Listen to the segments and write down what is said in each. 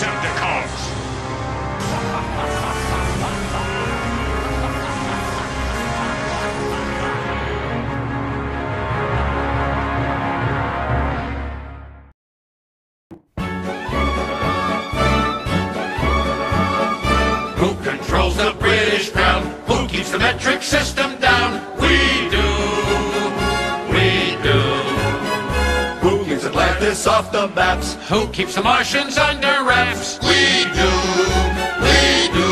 Decepticons! Who controls the British crown? Who keeps the metric system down? We Atlantis off the maps? Who keeps the Martians under wraps? We do. We do.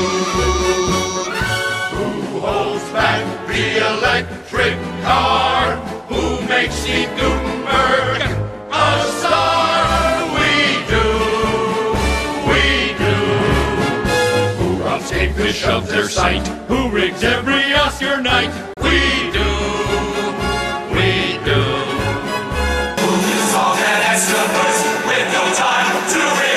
Who holds back the electric car? Who makes Steve Guttenberg a star? We do. We do. Who robs cavefish of their sight? Who rigs every Oscar night? We Christmas with no time to